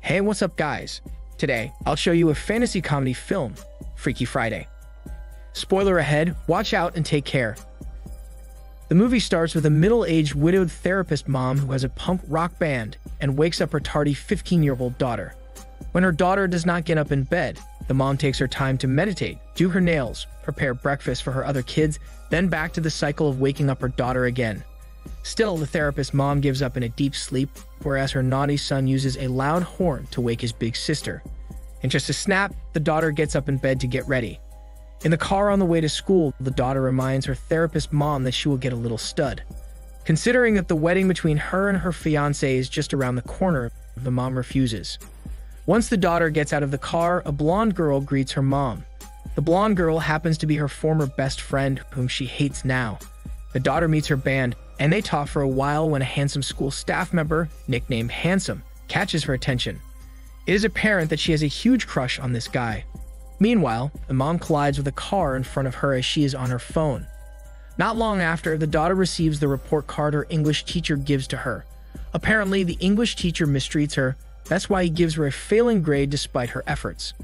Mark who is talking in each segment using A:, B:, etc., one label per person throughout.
A: Hey, what's up, guys? Today, I'll show you a fantasy comedy film, Freaky Friday. Spoiler ahead, watch out and take care. The movie starts with a middle aged widowed therapist mom who has a punk rock band and wakes up her tardy 15 year old daughter. When her daughter does not get up in bed, the mom takes her time to meditate, do her nails, prepare breakfast for her other kids, then back to the cycle of waking up her daughter again. Still, the therapist mom gives up in a deep sleep, whereas her naughty son uses a loud horn to wake his big sister. In just a snap, the daughter gets up in bed to get ready. In the car on the way to school, the daughter reminds her therapist mom that she will get a little stud. Considering that the wedding between her and her fiance is just around the corner, the mom refuses. Once the daughter gets out of the car, a blonde girl greets her mom. The blonde girl happens to be her former best friend, whom she hates now. The daughter meets her band, and they talk for a while when a handsome school staff member, nicknamed Handsome, catches her attention. It is apparent that she has a huge crush on this guy. Meanwhile, the mom collides with a car in front of her as she is on her phone. Not long after, the daughter receives the report card her English teacher gives to her. Apparently, the English teacher mistreats her, that's why he gives her a failing grade despite her efforts.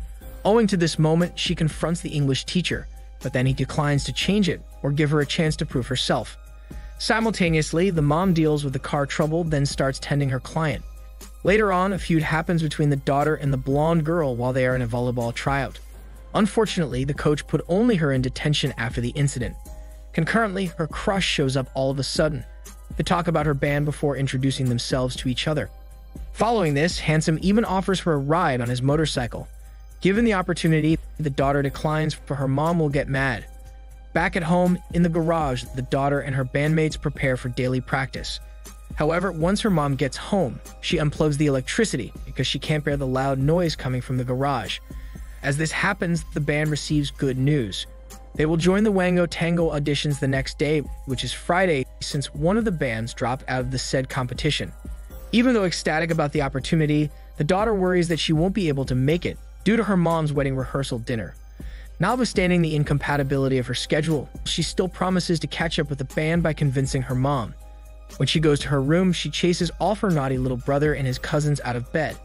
A: Owing to this moment, she confronts the English teacher, but then he declines to change it or give her a chance to prove herself. Simultaneously, the mom deals with the car trouble, then starts tending her client. Later on, a feud happens between the daughter and the blonde girl while they are in a volleyball tryout. Unfortunately, the coach put only her in detention after the incident. Concurrently, her crush shows up all of a sudden. They talk about her band before introducing themselves to each other. Following this, Handsome even offers her a ride on his motorcycle. Given the opportunity, the daughter declines for her mom will get mad. Back at home, in the garage, the daughter and her bandmates prepare for daily practice. However, once her mom gets home, she unplugs the electricity because she can't bear the loud noise coming from the garage. As this happens, the band receives good news. They will join the Wango Tango auditions the next day, which is Friday, since one of the bands dropped out of the said competition. Even though ecstatic about the opportunity, the daughter worries that she won't be able to make it due to her mom's wedding rehearsal dinner. Notwithstanding the incompatibility of her schedule, she still promises to catch up with the band by convincing her mom. When she goes to her room, she chases off her naughty little brother and his cousins out of bed.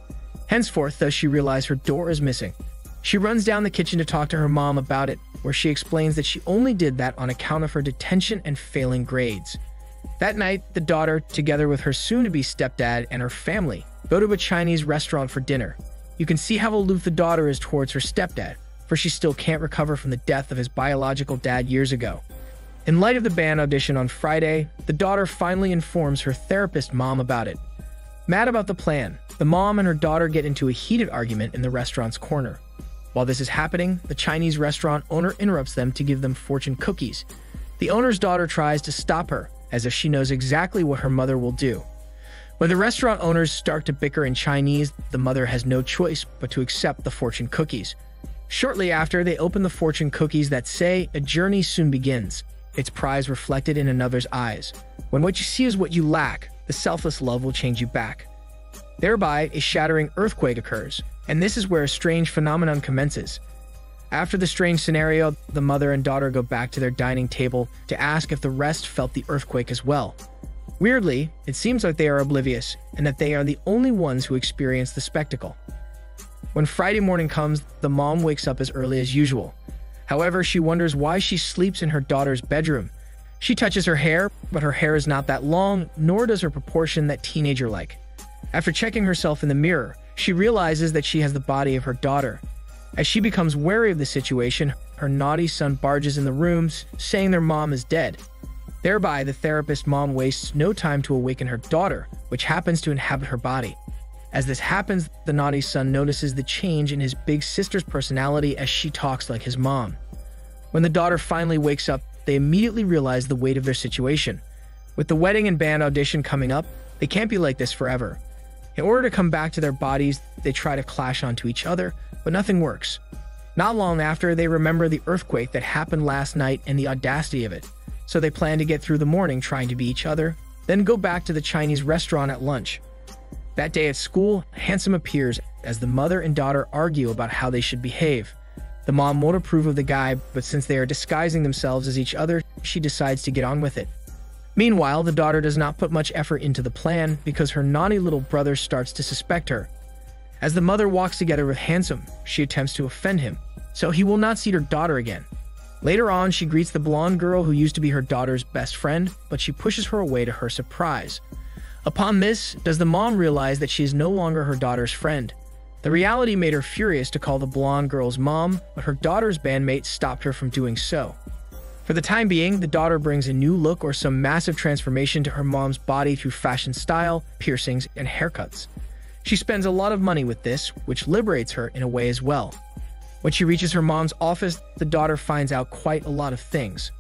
A: Henceforth, does she realize her door is missing. She runs down the kitchen to talk to her mom about it, where she explains that she only did that on account of her detention and failing grades. That night, the daughter, together with her soon to be stepdad and her family, go to a Chinese restaurant for dinner. You can see how aloof the daughter is towards her stepdad, for she still can't recover from the death of his biological dad years ago. In light of the band audition on Friday, the daughter finally informs her therapist mom about it. Mad about the plan, the mom and her daughter get into a heated argument in the restaurant's corner. While this is happening, the Chinese restaurant owner interrupts them to give them fortune cookies. The owner's daughter tries to stop her, as if she knows exactly what her mother will do. When the restaurant owners start to bicker in Chinese, the mother has no choice but to accept the fortune cookies. Shortly after, they open the fortune cookies that say, A journey soon begins, its prize reflected in another's eyes. When what you see is what you lack, the selfless love will change you back. Thereby, a shattering earthquake occurs, and this is where a strange phenomenon commences. After the strange scenario, the mother and daughter go back to their dining table to ask if the rest felt the earthquake as well. Weirdly, it seems like they are oblivious and that they are the only ones who experience the spectacle. When Friday morning comes, the mom wakes up as early as usual. However, she wonders why she sleeps in her daughter's bedroom. She touches her hair, but her hair is not that long, nor does her proportion that teenager like. After checking herself in the mirror, she realizes that she has the body of her daughter. As she becomes wary of the situation, her naughty son barges in the rooms, saying their mom is dead. Thereby, the therapist mom wastes no time to awaken her daughter, which happens to inhabit her body. As this happens, the naughty son notices the change in his big sister's personality as she talks like his mom. When the daughter finally wakes up, they immediately realize the weight of their situation. With the wedding and band audition coming up, they can't be like this forever. In order to come back to their bodies, they try to clash onto each other, but nothing works. Not long after, they remember the earthquake that happened last night and the audacity of it so they plan to get through the morning trying to be each other, then go back to the Chinese restaurant at lunch. That day at school, Handsome appears as the mother and daughter argue about how they should behave. The mom won't approve of the guy, but since they are disguising themselves as each other, she decides to get on with it. Meanwhile, the daughter does not put much effort into the plan because her naughty little brother starts to suspect her. As the mother walks together with Handsome, she attempts to offend him, so he will not see her daughter again. Later on, she greets the blonde girl who used to be her daughter's best friend, but she pushes her away to her surprise. Upon this, does the mom realize that she is no longer her daughter's friend. The reality made her furious to call the blonde girl's mom, but her daughter's bandmate stopped her from doing so. For the time being, the daughter brings a new look or some massive transformation to her mom's body through fashion style, piercings, and haircuts. She spends a lot of money with this, which liberates her in a way as well. When she reaches her mom's office, the daughter finds out quite a lot of things.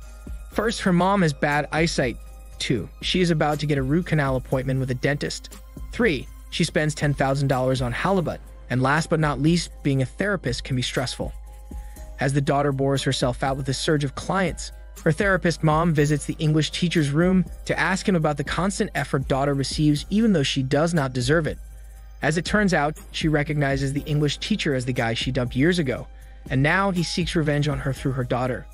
A: First, her mom has bad eyesight. Two, she is about to get a root canal appointment with a dentist. Three, she spends $10,000 on halibut. And last but not least, being a therapist can be stressful. As the daughter bores herself out with a surge of clients, her therapist mom visits the English teacher's room to ask him about the constant effort daughter receives even though she does not deserve it. As it turns out, she recognizes the English teacher as the guy she dumped years ago, and now he seeks revenge on her through her daughter.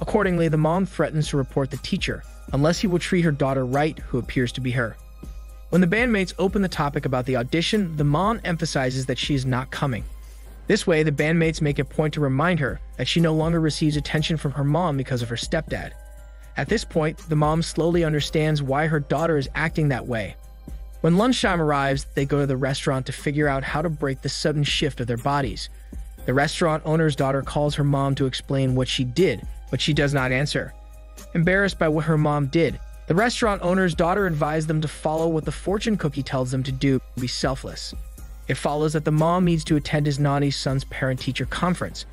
A: Accordingly, the mom threatens to report the teacher, unless he will treat her daughter right, who appears to be her. When the bandmates open the topic about the audition, the mom emphasizes that she is not coming. This way, the bandmates make a point to remind her that she no longer receives attention from her mom because of her stepdad. At this point, the mom slowly understands why her daughter is acting that way. When lunchtime arrives, they go to the restaurant to figure out how to break the sudden shift of their bodies. The restaurant owner's daughter calls her mom to explain what she did, but she does not answer. Embarrassed by what her mom did, the restaurant owner's daughter advised them to follow what the fortune cookie tells them to do, be selfless. It follows that the mom needs to attend his naughty son's parent-teacher conference.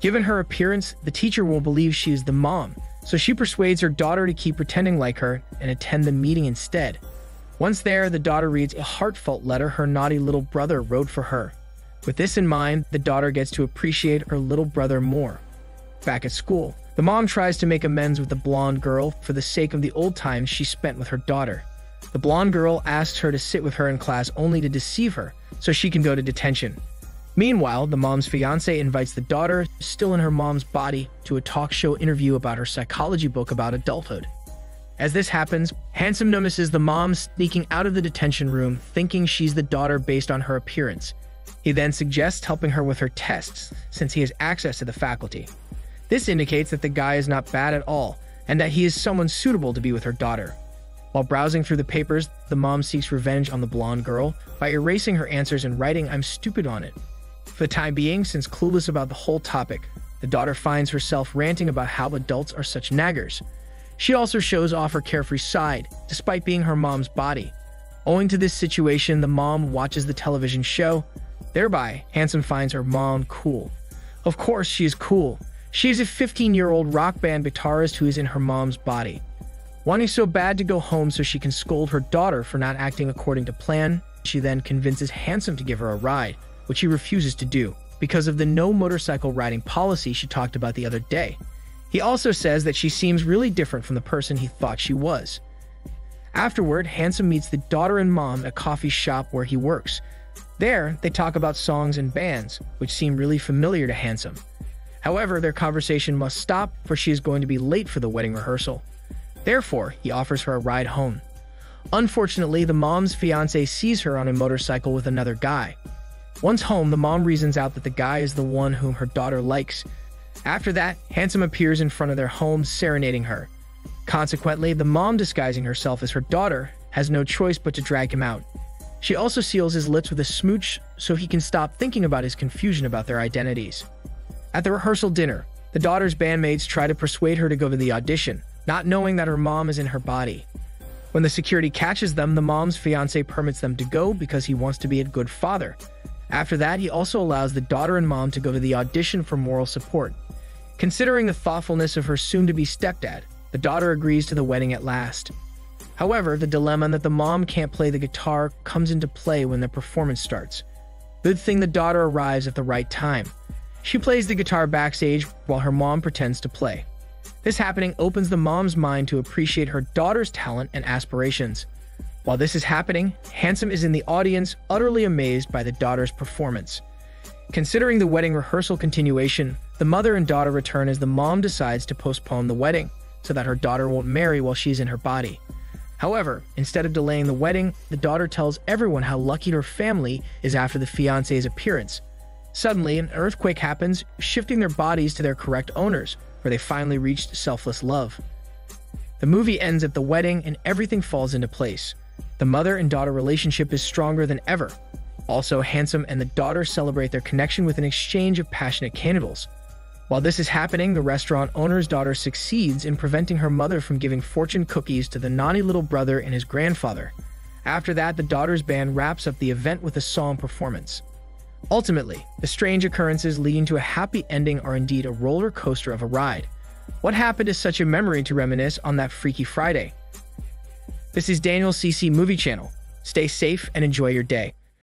A: Given her appearance, the teacher will believe she is the mom, so she persuades her daughter to keep pretending like her and attend the meeting instead. Once there, the daughter reads a heartfelt letter her naughty little brother wrote for her. With this in mind, the daughter gets to appreciate her little brother more. Back at school, the mom tries to make amends with the blonde girl for the sake of the old times she spent with her daughter. The blonde girl asks her to sit with her in class only to deceive her, so she can go to detention. Meanwhile, the mom's fiance invites the daughter, still in her mom's body, to a talk show interview about her psychology book about adulthood. As this happens, Handsome notices the mom sneaking out of the detention room, thinking she's the daughter based on her appearance. He then suggests helping her with her tests, since he has access to the faculty. This indicates that the guy is not bad at all, and that he is someone suitable to be with her daughter. While browsing through the papers, the mom seeks revenge on the blonde girl by erasing her answers and writing I'm stupid on it. For the time being, since clueless about the whole topic, the daughter finds herself ranting about how adults are such naggers. She also shows off her carefree side, despite being her mom's body. Owing to this situation, the mom watches the television show. Thereby, Handsome finds her mom cool. Of course, she is cool. She is a 15 year old rock band guitarist who is in her mom's body. Wanting so bad to go home so she can scold her daughter for not acting according to plan, she then convinces Handsome to give her a ride, which he refuses to do because of the no motorcycle riding policy she talked about the other day. He also says that she seems really different from the person he thought she was. Afterward, Handsome meets the daughter and mom at a coffee shop where he works. There, they talk about songs and bands, which seem really familiar to Handsome. However, their conversation must stop, for she is going to be late for the wedding rehearsal. Therefore, he offers her a ride home. Unfortunately, the mom's fiance sees her on a motorcycle with another guy. Once home, the mom reasons out that the guy is the one whom her daughter likes. After that, Handsome appears in front of their home, serenading her. Consequently, the mom, disguising herself as her daughter, has no choice but to drag him out. She also seals his lips with a smooch so he can stop thinking about his confusion about their identities. At the rehearsal dinner, the daughter's bandmates try to persuade her to go to the audition, not knowing that her mom is in her body. When the security catches them, the mom's fiance permits them to go because he wants to be a good father. After that, he also allows the daughter and mom to go to the audition for moral support. Considering the thoughtfulness of her soon to be stepdad, the daughter agrees to the wedding at last. However, the dilemma that the mom can't play the guitar comes into play when the performance starts. Good thing the daughter arrives at the right time. She plays the guitar backstage while her mom pretends to play. This happening opens the mom's mind to appreciate her daughter's talent and aspirations. While this is happening, Handsome is in the audience, utterly amazed by the daughter's performance. Considering the wedding rehearsal continuation, the mother and daughter return as the mom decides to postpone the wedding so that her daughter won't marry while she's in her body. However, instead of delaying the wedding, the daughter tells everyone how lucky her family is after the fiance's appearance. Suddenly, an earthquake happens, shifting their bodies to their correct owners, where they finally reached selfless love. The movie ends at the wedding and everything falls into place. The mother and daughter relationship is stronger than ever. Also, Handsome and the daughter celebrate their connection with an exchange of passionate cannibals. While this is happening, the restaurant owner's daughter succeeds in preventing her mother from giving fortune cookies to the naughty little brother and his grandfather. After that, the daughter's band wraps up the event with a song performance. Ultimately, the strange occurrences leading to a happy ending are indeed a roller coaster of a ride. What happened is such a memory to reminisce on that Freaky Friday. This is Daniel CC Movie Channel. Stay safe and enjoy your day.